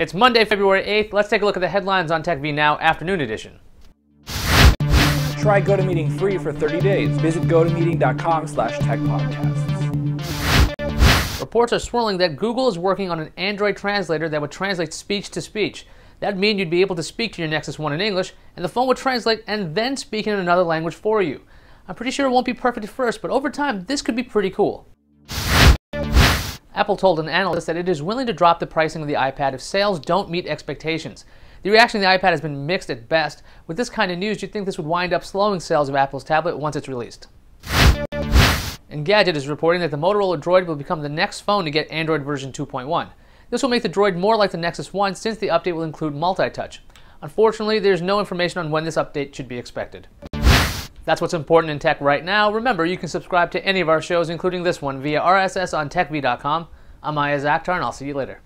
It's Monday, February 8th. Let's take a look at the headlines on TechVi Now Afternoon Edition. Try GoToMeeting free for 30 days. Visit gotomeeting.com slash techpodcasts. Reports are swirling that Google is working on an Android translator that would translate speech to speech. That'd mean you'd be able to speak to your Nexus One in English, and the phone would translate and then speak in another language for you. I'm pretty sure it won't be perfect at first, but over time, this could be pretty cool. Apple told an analyst that it is willing to drop the pricing of the iPad if sales don't meet expectations. The reaction to the iPad has been mixed at best. With this kind of news, you'd think this would wind up slowing sales of Apple's tablet once it's released. Engadget is reporting that the Motorola Droid will become the next phone to get Android version 2.1. This will make the Droid more like the Nexus 1 since the update will include multi-touch. Unfortunately, there's no information on when this update should be expected. That's what's important in tech right now. Remember, you can subscribe to any of our shows, including this one, via RSS on techvi.com. I'm Iyaz Akhtar, and I'll see you later.